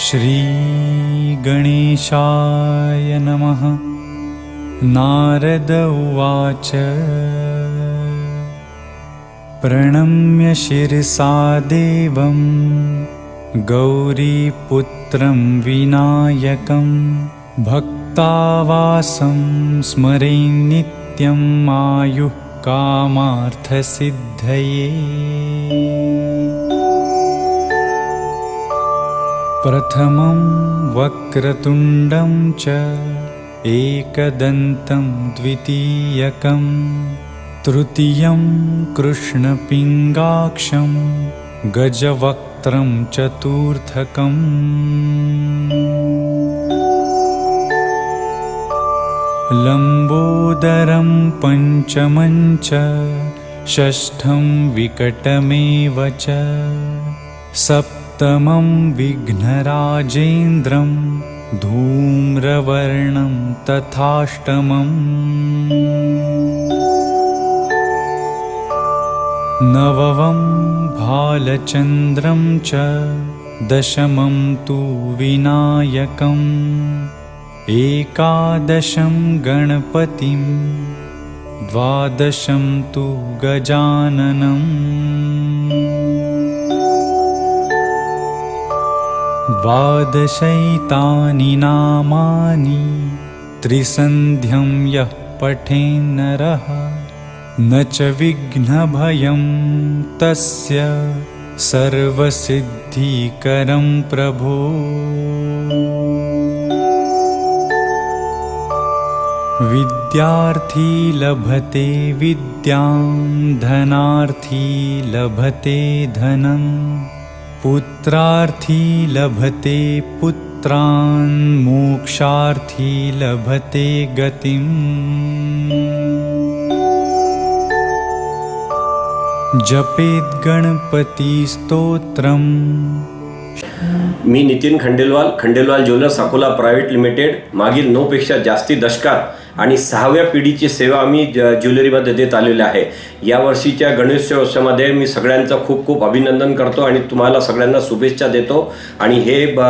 श्रीगणेशाय नमः। नारद उवाच। प्रणम्य शिरसा देवं। गौरीपुत्रं विनायकं। भक्तावासं स्मरे नित्यम् आयुः कामार्थसिद्धये प्रथमं वक्रतुण्डं च एकदन्तं द्वितीयकं तृतीयं कृष्णपिङ्गाक्षं गजवक्त्रं चतुर्थकम्। लम्बोदरं पञ्चमञ्च षष्ठं विकटमेव च सप्तमं विघ्नराजेन्द्रं धूम्रवर्णं तथाष्टमम्। नववं भालचन्द्रं च दशमं तु विनायकम्। एकादशं गणपतिं द्वादशं तु गजाननम् द्वादशैतानि नामानि त्रिसन्ध्यं यः पठेन्नरः न च विघ्नभयं तस्य सर्वसिद्धिकरं प्रभो। विद्यार्थी लभते विद्यां धनार्थी लभते धनम् पुत्रार्थी लभते पुत्रान् मोक्षार्थी लभते गतिम्। जपेद्गणपतिस्तोत्रम् मी Nitin Khandelwal Khandelwal jewellers Akola private limited मागील नऊपेक्षा जास्ती दशकात आणि सहाव्या पिढीची सेवा आम्ही ज ज्वेलरीमध्ये देत आलेले आहे. या वर्षीच्या गणेशोत्सवामध्ये मी सगळ्यांचं खूप खूप अभिनंदन करतो आणि तुम्हाला सगळ्यांना शुभेच्छा देतो. आणि हे ब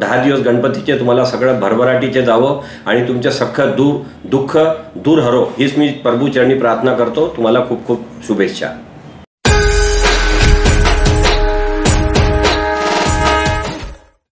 दहा दिवस गणपतीचे तुम्हाला सगळं भरभराटीचे जावं आणि तुमच्या सख्ख दूर दुःख दूर हरो हीच मी प्रभूचरणी प्रार्थना करतो. तुम्हाला खूप खूप शुभेच्छा.